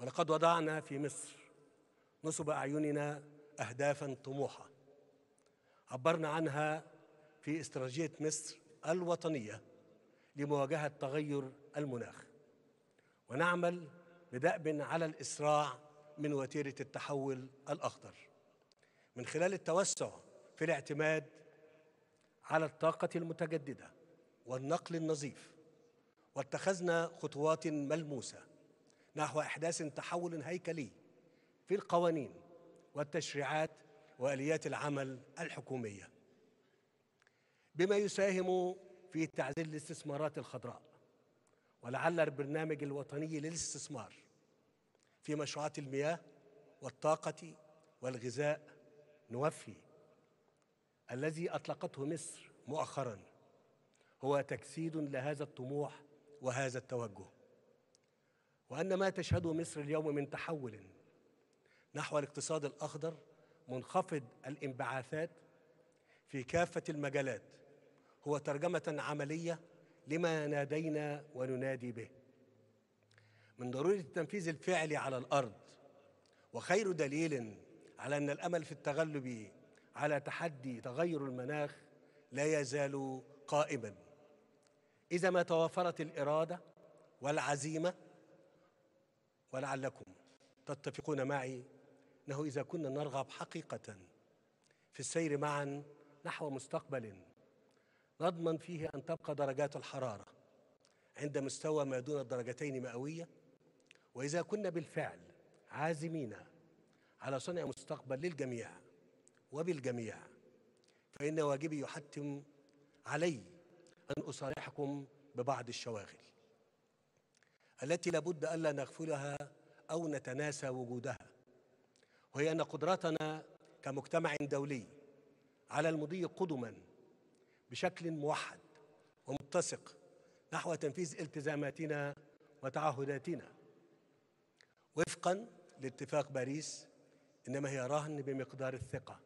ولقد وضعنا في مصر نصب أعيننا أهدافا طموحة عبرنا عنها في استراتيجية مصر الوطنية لمواجهة تغير المناخ. ونعمل بدأب على الإسراع من وتيرة التحول الأخضر. من خلال التوسع في الاعتماد على الطاقة المتجددة والنقل النظيف واتخذنا خطوات ملموسة نحو إحداث تحول هيكلي في القوانين والتشريعات وآليات العمل الحكومية. بما يساهم في تعزيز الاستثمارات الخضراء ولعل البرنامج الوطني للاستثمار في مشروعات المياه والطاقة والغذاء نوفي. الذي أطلقته مصر مؤخرا هو تجسيد لهذا الطموح وهذا التوجه. وان ما تشهده مصر اليوم من تحول نحو الاقتصاد الأخضر منخفض الانبعاثات في كافة المجالات هو ترجمة عملية لما نادينا وننادي به. من ضرورة التنفيذ الفعلي على الأرض وخير دليل على أن الأمل في التغلب على تحدي تغير المناخ لا يزال قائما. إذا ما توافرت الإرادة والعزيمة ولعلكم تتفقون معي انه اذا كنا نرغب حقيقة في السير معا نحو مستقبل نضمن فيه أن تبقى درجات الحرارة عند مستوى ما دون الدرجتين مئوية. وإذا كنا بالفعل عازمين على صنع مستقبل للجميع وبالجميع فإن واجبي يحتم علي أن أصارحكم ببعض الشواغل. التي لابد الا نغفلها أو نتناسى وجودها. وهي أن قدرتنا كمجتمع دولي على المضي قدما بشكل موحد ومتسق نحو تنفيذ التزاماتنا وتعهداتنا. وفقا لاتفاق باريس إنما هي رهن بمقدار الثقة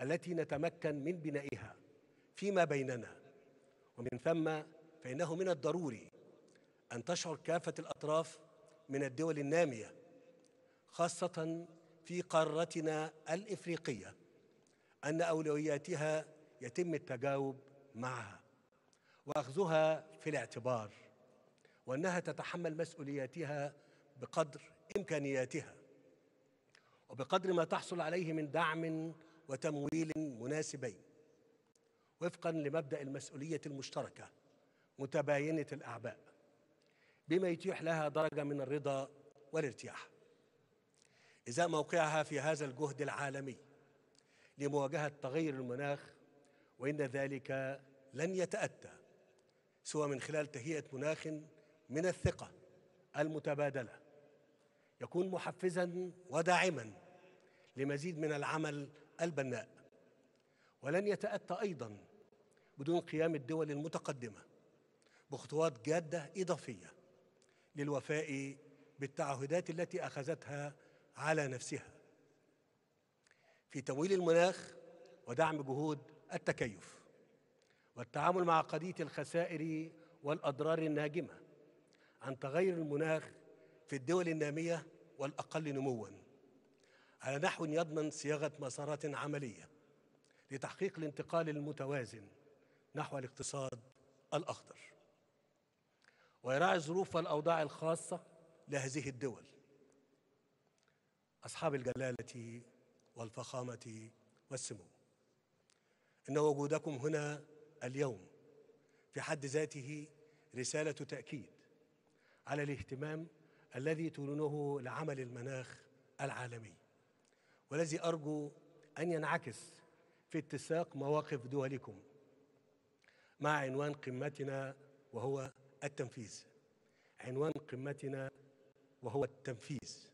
التي نتمكن من بنائها فيما بيننا. ومن ثم فإنه من الضروري أن تشعر كافة الأطراف من الدول النامية خاصة في قارتنا الإفريقية أن أولوياتها يتم التجاوب معها وأخذها في الاعتبار وأنها تتحمل مسؤولياتها بقدر إمكانياتها وبقدر ما تحصل عليه من دعم وتمويل مناسبين وفقا لمبدأ المسؤولية المشتركة متباينة الأعباء. بما يتيح لها درجة من الرضا والارتياح. ازاء موقعها في هذا الجهد العالمي لمواجهة تغير المناخ وإن ذلك لن يتأتى سوى من خلال تهيئة مناخ من الثقة المتبادلة يكون محفزا وداعما لمزيد من العمل البناء. ولن يتأتى أيضا بدون قيام الدول المتقدمة بخطوات جادة إضافية للوفاء بالتعهدات التي أخذتها على نفسها. في تمويل المناخ ودعم جهود التكيف والتعامل مع قضية الخسائر والأضرار الناجمة عن تغير المناخ في الدول النامية والأقل نموا. على نحو يضمن صياغة مسارات عملية لتحقيق الانتقال المتوازن نحو الاقتصاد الأخضر. ويراعي الظروف والاوضاع الخاصة لهذه الدول. أصحاب الجلالة والفخامة والسمو. إن وجودكم هنا اليوم في حد ذاته رسالة تأكيد على الاهتمام الذي تولونه لعمل المناخ العالمي. والذي أرجو أن ينعكس في اتساق مواقف دولكم مع عنوان قمتنا وهو التنفيذ عنوان قمتنا وهو التنفيذ.